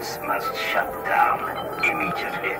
This must shut down immediately.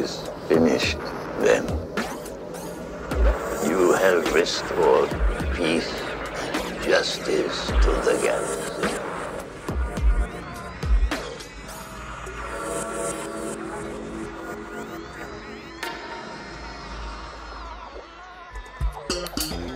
Is finished then. You have restored peace, justice to the galaxy. This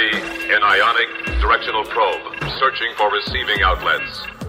be an ionic directional probe, searching for receiving outlets.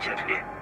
diligently.